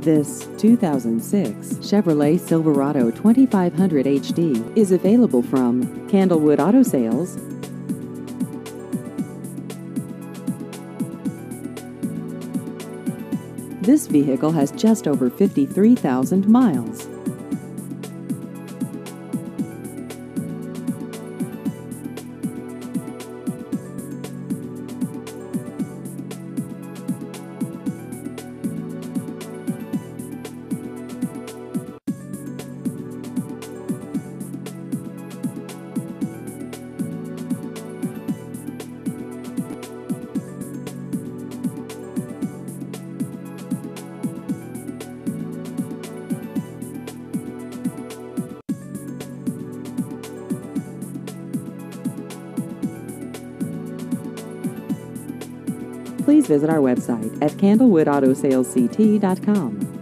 This 2006 Chevrolet Silverado 2500 HD is available from Candlewood Auto Sales. This vehicle has just over 53,000 miles. Please visit our website at candlewoodautosalesct.com.